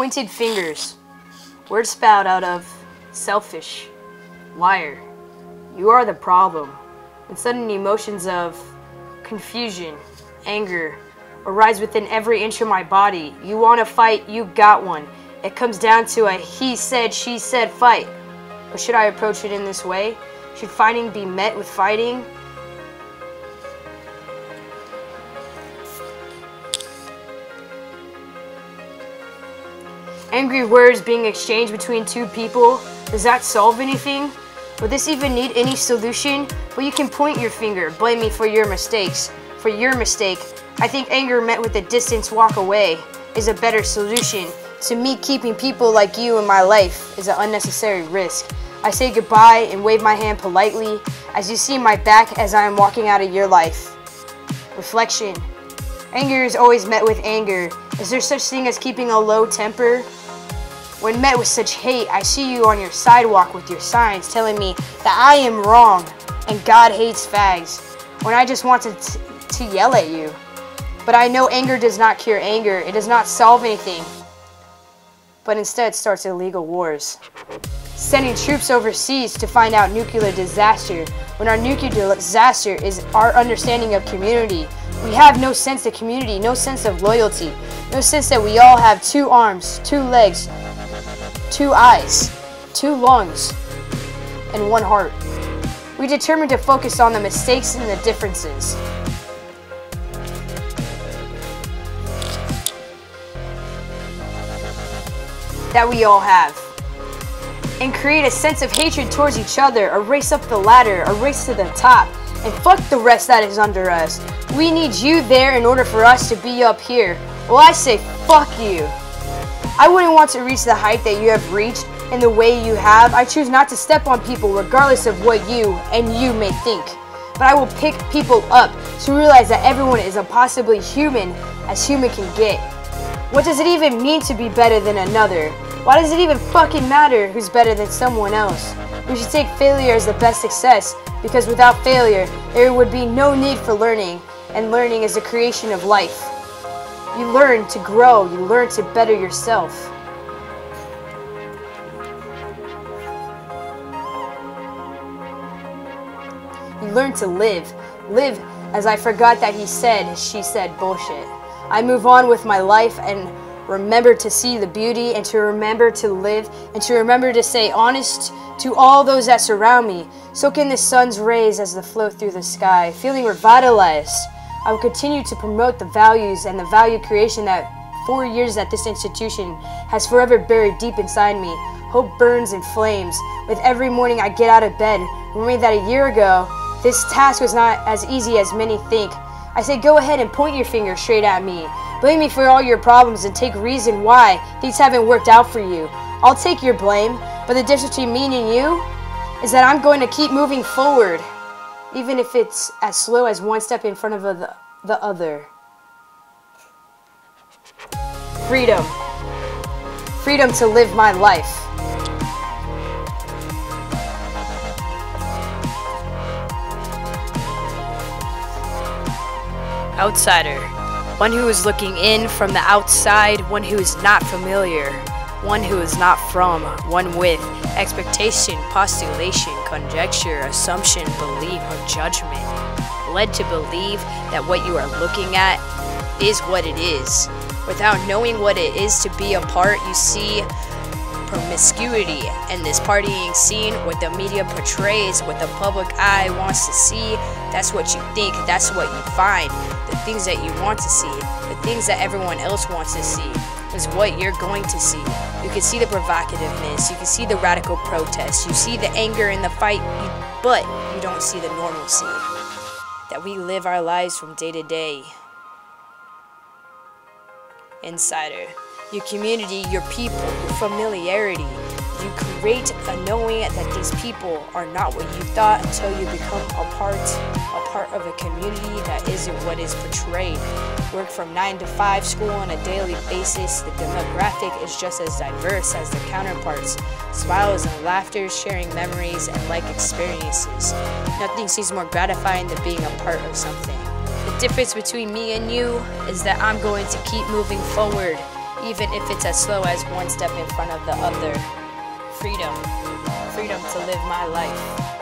pointed fingers. Words spout out of selfish, liar. You are the problem. And sudden emotions of confusion, anger, arise within every inch of my body. You want to fight, you got one. It comes down to a he said, she said fight. But should I approach it in this way? Should fighting be met with fighting? Angry words being exchanged between two people, does that solve anything? Would this even need any solution? Well, you can point your finger, blame me for your mistakes. For your mistake, I think anger met with a distance walk away is a better solution. To me, keeping people like you in my life is an unnecessary risk. I say goodbye and wave my hand politely as you see my back as I am walking out of your life. Reflection. Anger is always met with anger. Is there such thing as keeping a low temper? When met with such hate, I see you on your sidewalk with your signs telling me that I am wrong and God hates fags. When I just want to, to yell at you. But I know anger does not cure anger. It does not solve anything. But instead starts illegal wars. Sending troops overseas to find out nuclear disaster when our nuclear disaster is our understanding of community. We have no sense of community, no sense of loyalty, no sense that we all have two arms, two legs, two eyes, two lungs, and one heart. We determined to focus on the mistakes and the differences. that we all have. And create a sense of hatred towards each other, a race up the ladder, a race to the top, and fuck the rest that is under us. We need you there in order for us to be up here. Well, I say fuck you. I wouldn't want to reach the height that you have reached in the way you have. I choose not to step on people regardless of what you and you may think. But I will pick people up to realize that everyone is a possibly human as human can get. What does it even mean to be better than another? Why does it even fucking matter who's better than someone else? We should take failure as the best success because without failure, there would be no need for learning, and learning is the creation of life. You learn to grow, you learn to better yourself. You learn to live. Live as I forgot that he said, she said bullshit. I move on with my life and remember to see the beauty and to remember to live and to remember to say honest to all those that surround me. Soak in the sun's rays as they flow through the sky, feeling revitalized. I will continue to promote the values and the value creation that four years at this institution has forever buried deep inside me. Hope burns and flames. With every morning I get out of bed, remembering that a year ago, this task was not as easy as many think. I say go ahead and point your finger straight at me. Blame me for all your problems and take reason why things haven't worked out for you. I'll take your blame, but the difference between me and you is that I'm going to keep moving forward even if it's as slow as one step in front of the, the other. Freedom. Freedom to live my life. Outsider. One who is looking in from the outside, one who is not familiar, one who is not from, one with expectation, postulation, conjecture, assumption, belief, or judgment, led to believe that what you are looking at is what it is. Without knowing what it is to be a part, you see promiscuity and this partying scene, what the media portrays, what the public eye wants to see, that's what you think, that's what you find. The things that you want to see, the things that everyone else wants to see, is what you're going to see. You can see the provocativeness, you can see the radical protest, you see the anger in the fight, but you don't see the normalcy. That we live our lives from day to day. Insider your community, your people, your familiarity. You create a knowing that these people are not what you thought until you become a part, a part of a community that isn't what is portrayed. Work from 9 to 5 school on a daily basis. The demographic is just as diverse as the counterparts. Smiles and laughter, sharing memories and like experiences. Nothing seems more gratifying than being a part of something. The difference between me and you is that I'm going to keep moving forward even if it's as slow as one step in front of the other. Freedom. Freedom to live my life.